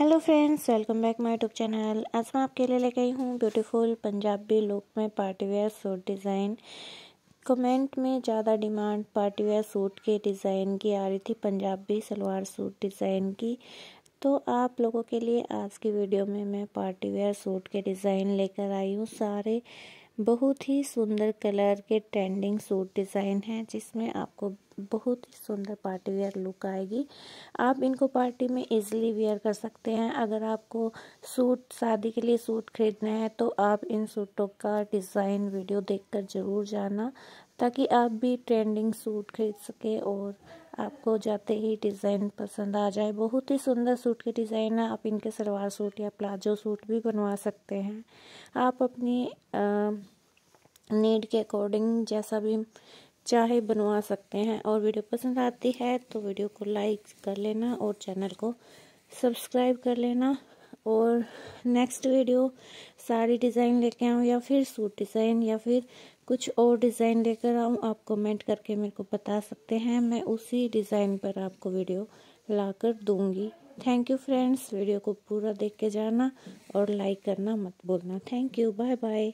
Hello friends, welcome back my YouTube channel. आज मैं आपके लिए लेके आई हूँ ब्यूटीफुल पंजाबी लुक में party wear suit design. Comment में ज़्यादा डिमांड पार्टी वेयर सूट के डिज़ाइन की आ रही थी, पंजाबी सलवार सूट डिज़ाइन की। तो आप लोगों के लिए आज की वीडियो में मैं पार्टी वेयर सूट के डिज़ाइन लेकर आई हूँ। सारे बहुत ही सुंदर कलर के ट्रेंडिंग सूट डिज़ाइन है, जिसमें आपको बहुत ही सुंदर पार्टी वेयर लुक आएगी। आप इनको पार्टी में इजीली वेयर कर सकते हैं। अगर आपको सूट, शादी के लिए सूट खरीदना है तो आप इन सूटों का डिज़ाइन वीडियो देखकर ज़रूर जाना, ताकि आप भी ट्रेंडिंग सूट खरीद सकें और आपको जाते ही डिज़ाइन पसंद आ जाए। बहुत ही सुंदर सूट के डिज़ाइन है। आप इनके सलवार सूट या प्लाजो सूट भी बनवा सकते हैं। आप अपनी नीड के अकॉर्डिंग जैसा भी चाहे बनवा सकते हैं। और वीडियो पसंद आती है तो वीडियो को लाइक कर लेना और चैनल को सब्सक्राइब कर लेना। और नेक्स्ट वीडियो साड़ी डिज़ाइन लेके आऊँ या फिर सूट डिज़ाइन या फिर कुछ और डिज़ाइन लेकर आऊँ, आप कमेंट करके मेरे को बता सकते हैं। मैं उसी डिज़ाइन पर आपको वीडियो ला कर दूँगी। थैंक यू फ्रेंड्स वीडियो को पूरा देख के जाना और लाइक करना मत बोलना थैंक यू बाय बाय